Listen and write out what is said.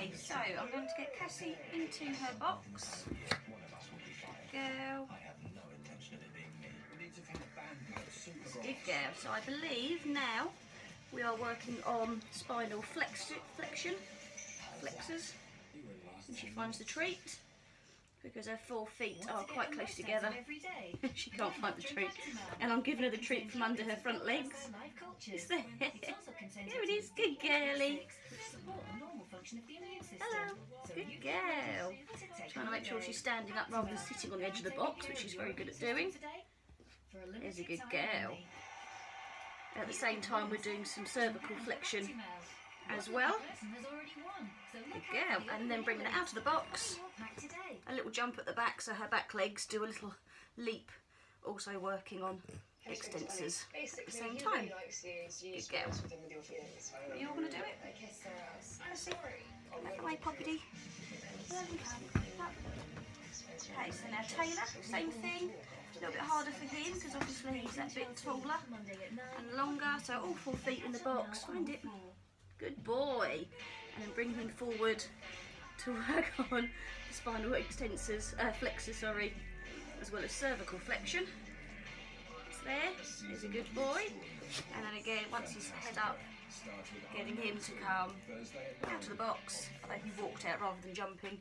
Okay, so I'm going to get Cassie into her box. Girl. Good girl. So I believe now we are working on spinal flex flexion, flexors. And she finds the treat because her four feet are quite close together. she can't find the treat. And I'm giving her the treat from under her front legs. It's there. There it is. Good girlie. Hello. Good girl. Trying to make sure she's standing up rather than sitting on the edge of the box, which she's very good at doing. There's a good girl. At the same time, we're doing some cervical flexion as well. Good girl. And then bringing it out of the box. A little jump at the back so her back legs do a little leap. Also working on extensors at the same time. Good girl. Are you all going to do it? Let's see. Out the Poppity. Okay, so now Taylor, same thing. A little bit harder for him because obviously he's a bit taller and longer. So all four feet in the box. Find it. Good boy. And then bring him forward to work on the spinal extensors, uh, flexors, sorry, as well as cervical flexion. It's there. He's a good boy. And then again, once he's head up, getting him to come out of the box. Although he walked out rather than jumping